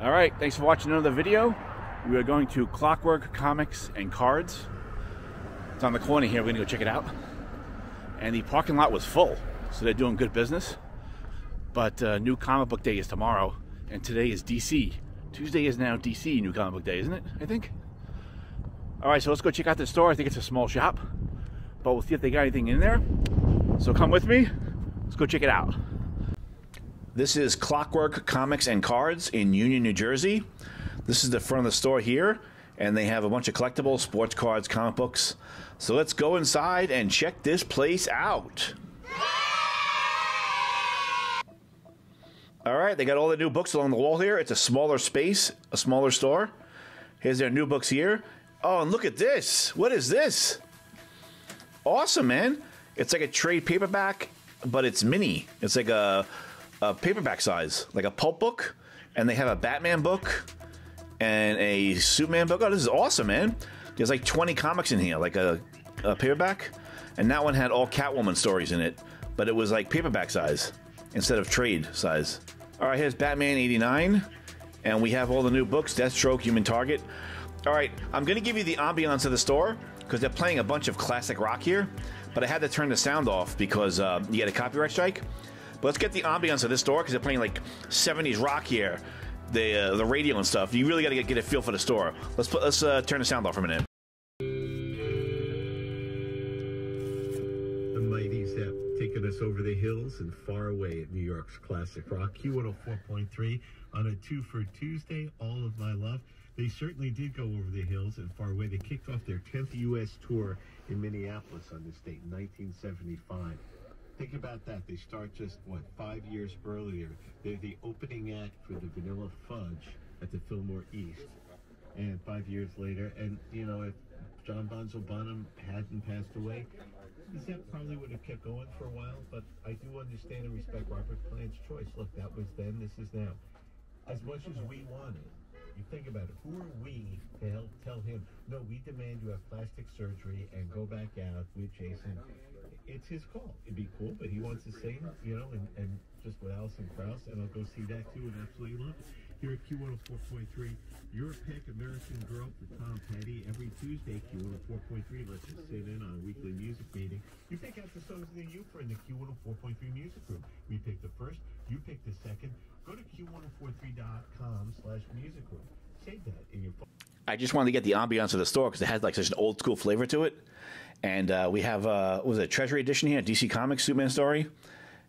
All right, thanks for watching another video. We are going to Clockwork Comics and Cards. It's on the corner here. We're gonna go check it out. And the parking lot was full, so they're doing good business. But uh, New Comic Book Day is tomorrow, and today is DC. Tuesday is now DC New Comic Book Day, isn't it? I think. All right, so let's go check out the store. I think it's a small shop, but we'll see if they got anything in there. So come with me. Let's go check it out. This is Clockwork Comics and Cards in Union, New Jersey. This is the front of the store here, and they have a bunch of collectibles, sports cards, comic books. So let's go inside and check this place out. All right, they got all the new books along the wall here. It's a smaller space, a smaller store. Here's their new books here. Oh, and look at this. What is this? Awesome, man. It's like a trade paperback, but it's mini. It's like a, a paperback size, like a pulp book. And they have a Batman book and a Superman book. Oh, this is awesome, man. There's like 20 comics in here, like a, a paperback. And that one had all Catwoman stories in it, but it was like paperback size instead of trade size. All right, here's Batman 89. And we have all the new books Deathstroke, Human Target. All right, I'm to give you the ambiance of the store because they're playing a bunch of classic rock here, but I had to turn the sound off because uh, you get a copyright strike. But let's get the ambiance of this store because they're playing like 70s rock here, the uh, the radio and stuff. You really got to get, get a feel for the store. Let's put, let's uh, turn the sound off for a minute. The Mighties have taken us over the hills and far away at New York's classic rock. Q104.3 on a two for Tuesday, All of My Love. They certainly did go over the hills and far away. They kicked off their 10th U.S. tour in Minneapolis on this date in 1975. Think about that. They start just, what, five years earlier. They're the opening act for the Vanilla Fudge at the Fillmore East. And five years later, and, you know, if John Bonzo Bonham hadn't passed away, that probably would have kept going for a while, but I do understand and respect Robert Plant's choice. Look, that was then, this is now. As much as we wanted, you think about it, who are we to help tell him, no, we demand you have plastic surgery and go back out with Jason? It's his call. It'd be cool, but he wants to sing, you know, and, and just with Alison Krauss, and I'll go see that too and absolutely love it. Here at Q104.3, your pick, American Girl for Tom Petty. Every Tuesday, Q104.3 lets us just sit in on a weekly music meeting. You pick out the songs that you for in the Q104.3 music room. We pick the first, you pick the second. Go to Q1043.com slash music room. Save that in your phone. I just wanted to get the ambiance of the store because it has like such an old school flavor to it. And uh, we have, uh, was it, Treasury Edition here, DC Comics Superman story.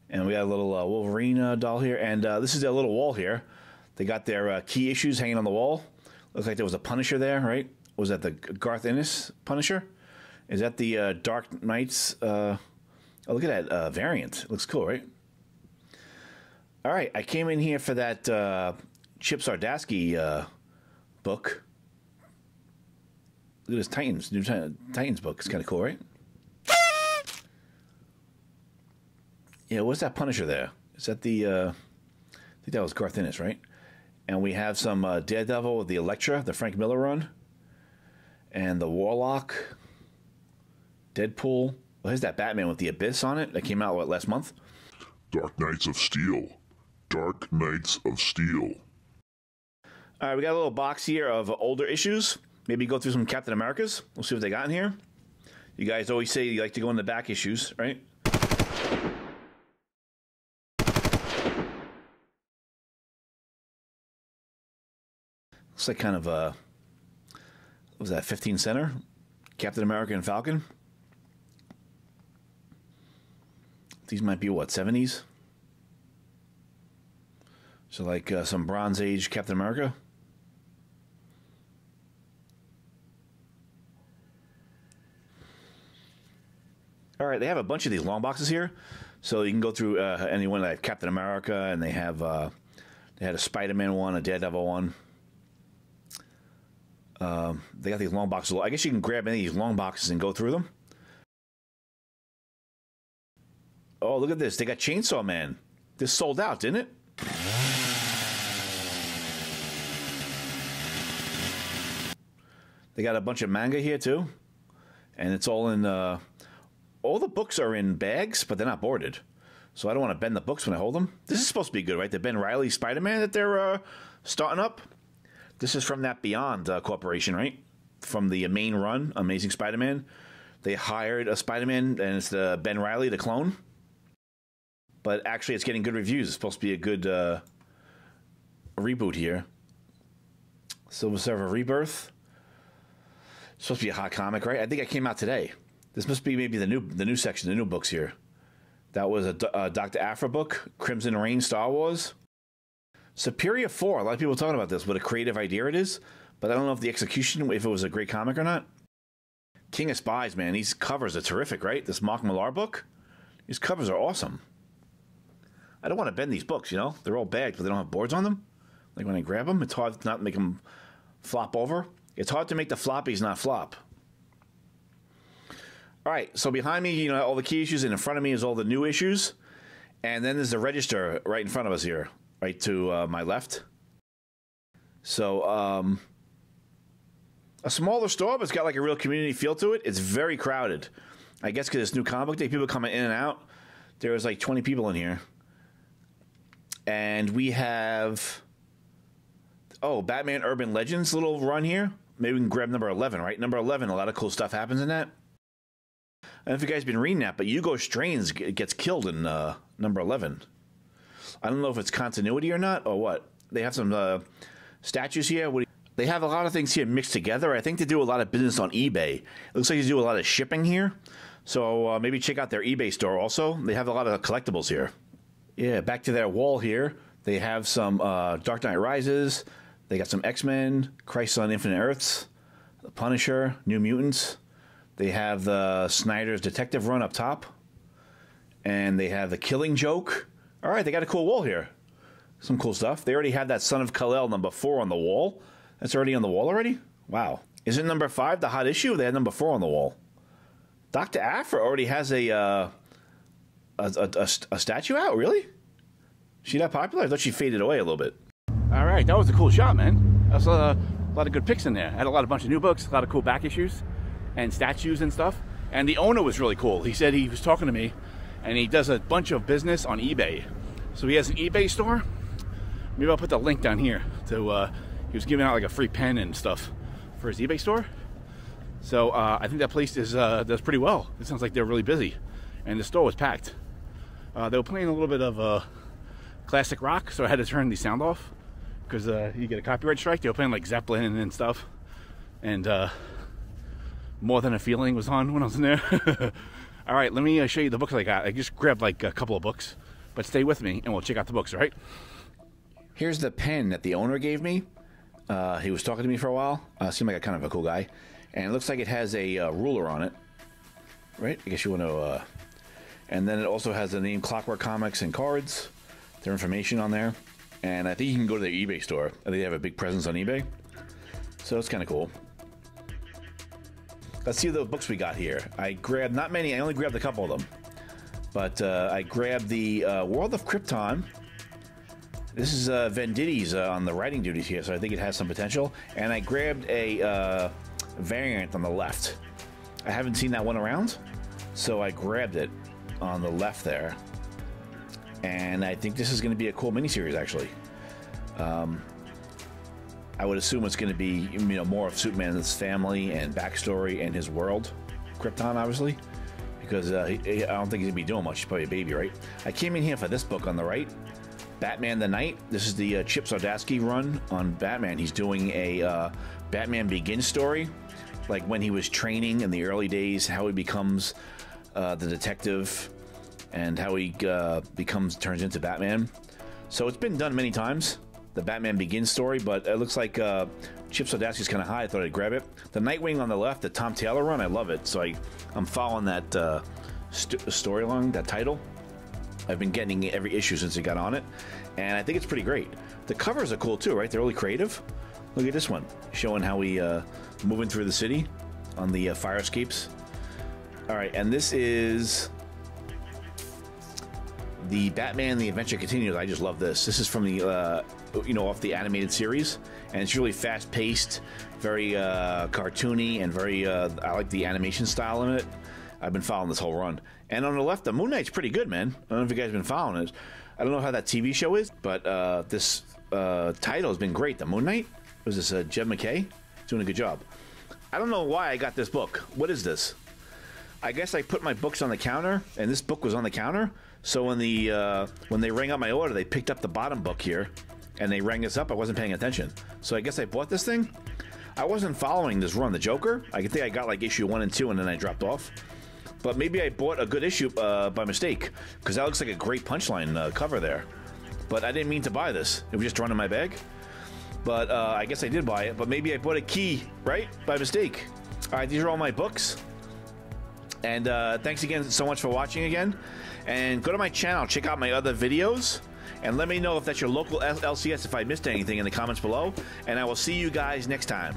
And we got a little uh, Wolverine uh, doll here. And uh, this is their little wall here. They got their uh, key issues hanging on the wall. Looks like there was a Punisher there, right? Was that the Garth Ennis Punisher? Is that the Dark Knights? Oh, look at that variant. Looks cool, right? All right, I came in here for that Chip Zdarsky book. Look at this Titans, new Titans book. It's kind of cool, right? Yeah, what's that Punisher there? Is that the? Uh, I think that was Garth Ennis, right? And we have some uh, Daredevil with the Elektra, the Frank Miller run, and the Warlock, Deadpool. Well, here's that Batman with the Abyss on it that came out what last month. Dark Knights of Steel. Dark Knights of Steel. All right, we got a little box here of older issues. Maybe go through some Captain Americas. We'll see what they got in here. You guys always say you like to go in the back issues, right? Looks like kind of a what was that 15 center? Captain America and Falcon. These might be what 70s. So like uh, some Bronze Age Captain America. All right, they have a bunch of these long boxes here, so you can go through uh, any one. They have Captain America, and they have uh, they had a Spider-Man one, a Daredevil one. Um, they got these long boxes. I guess you can grab any of these long boxes and go through them. Oh, look at this! They got Chainsaw Man. This sold out, didn't it? They got a bunch of manga here too, and it's all in. Uh, all the books are in bags, but they're not boarded. so I don't want to bend the books when I hold them. This is supposed to be good, right? The Ben Riley Spider Man that they're uh, starting up. This is from that Beyond uh, Corporation, right? From the main run, Amazing Spider Man. They hired a Spider Man, and it's the Ben Riley, the clone. But actually, it's getting good reviews. It's supposed to be a good uh, reboot here. Silver Surfer Rebirth. It's supposed to be a hot comic, right? I think it came out today. This must be maybe the new the new section, the new books here. That was a, a Dr. Aphra book, Crimson Reign Star Wars. Superior 4, a lot of people talking about this, what a creative idea it is, but I don't know if the execution, if it was a great comic or not. King of Spies, man, these covers are terrific, right? This Mark Millar book, these covers are awesome. I don't want to bend these books, you know? They're all bagged, but they don't have boards on them. Like when I grab them, it's hard to not make them flop over. It's hard to make the floppies not flop. All right, so behind me, you know, all the key issues, and in front of me is all the new issues. And then there's the register right in front of us here, right to uh, my left. So, um, a smaller store, but it's got like a real community feel to it. It's very crowded. I guess because it's new comic book day, people coming in and out. There was like 20 people in here. And we have, oh, Batman Urban Legends little run here. Maybe we can grab number 11, right? Number 11, a lot of cool stuff happens in that. I don't know if you guys been reading that, but Hugo Strange gets killed in uh, number 11. I don't know if it's continuity or not, or what. They have some uh, statues here. What they have a lot of things here mixed together. I think they do a lot of business on eBay. It looks like they do a lot of shipping here. So uh, maybe check out their eBay store also. They have a lot of collectibles here. Yeah, back to their wall here. They have some uh, Dark Knight Rises. They got some X Men, Crisis on Infinite Earths, The Punisher, New Mutants. They have the Snyder's Detective Run up top. And they have the Killing Joke. All right, they got a cool wall here. Some cool stuff. They already had that Son of Kal-El number four on the wall. That's already on the wall already? Wow. Isn't number five the hot issue? They had number four on the wall. Dr. Aphra already has a, uh, a, a, a, a statue out? Really? She that popular? I thought she faded away a little bit. All right, that was a cool shot, man. That's a, a lot of good pics in there. I Had a lot of bunch of new books, a lot of cool back issues, and statues and stuff. And the owner was really cool. He said he was talking to me, and he does a bunch of business on eBay. So he has an eBay store. Maybe I'll put the link down here to. Uh, he was giving out like a free pen and stuff for his eBay store. So uh, I think that place is uh, does pretty well. It sounds like they're really busy, and the store was packed. Uh, they were playing a little bit of uh, classic rock, so I had to turn the sound off because uh, you get a copyright strike. They were playing like Zeppelin and stuff, and uh, More Than a Feeling was on when I was in there. all right, let me uh, show you the books I got. I just grabbed like a couple of books, but stay with me and we'll check out the books. Right. Here's the pen that the owner gave me. Uh, he was talking to me for a while. Uh, seemed like a kind of a cool guy, and it looks like it has a uh, ruler on it. Right? I guess you want to. Uh, and then it also has the name Clockwork Comics and cards, their information on there, and I think you can go to their eBay store. I think they have a big presence on eBay, so it's kind of cool. Let's see the books we got here. I grabbed not many. I only grabbed a couple of them, but uh, I grabbed the uh, World of Krypton. This is uh, Venditti's uh, on the writing duties here, so I think it has some potential. And I grabbed a uh, variant on the left. I haven't seen that one around, so I grabbed it on the left there. And I think this is going to be a cool miniseries, actually. Um, I would assume it's going to be you know more of Superman's family and backstory and his world, Krypton, obviously, because uh, he, I don't think he's going to be doing much. He's probably a baby, right? I came in here for this book on the right, Batman the Knight. This is the uh, Chip Zdarsky run on Batman. He's doing a uh, Batman Begins story, like when he was training in the early days, how he becomes uh, the detective, and how he uh, becomes turns into Batman. So it's been done many times, the Batman Begins story, but it looks like uh, Chip Zdarsky's kind of high. I thought I'd grab it. The Nightwing on the left, the Tom Taylor run, I love it. So I, I'm following that uh, st- that title. I've been getting every issue since it got on it, and I think it's pretty great. The covers are cool too, right? They're really creative. Look at this one, showing how we uh, moving through the city on the uh, fire escapes. All right, and this is the Batman: The Adventure Continues. I just love this. This is from the uh, you know off the animated series, and it's really fast paced, very uh, cartoony, and very. Uh, I like the animation style in it. I've been following this whole run. And on the left, the Moon Knight's pretty good, man. I don't know if you guys have been following it. I don't know how that TV show is, but uh, this uh, title has been great. The Moon Knight was this uh, Jed MacKay doing a good job. I don't know why I got this book. What is this? I guess I put my books on the counter, and this book was on the counter. So when the uh, when they rang up my order, they picked up the bottom book here, and they rang us up. I wasn't paying attention, so I guess I bought this thing. I wasn't following this run, the Joker. I think I got like issue one and two, and then I dropped off. But maybe I bought a good issue uh, by mistake because that looks like a great punchline uh, cover there. But I didn't mean to buy this. It was just thrown in my bag. But uh, I guess I did buy it. But maybe I bought a key right by mistake. All right, these are all my books. And uh, thanks again so much for watching again. And go to my channel, check out my other videos, and let me know if that's your local LCS if I missed anything in the comments below. And I will see you guys next time.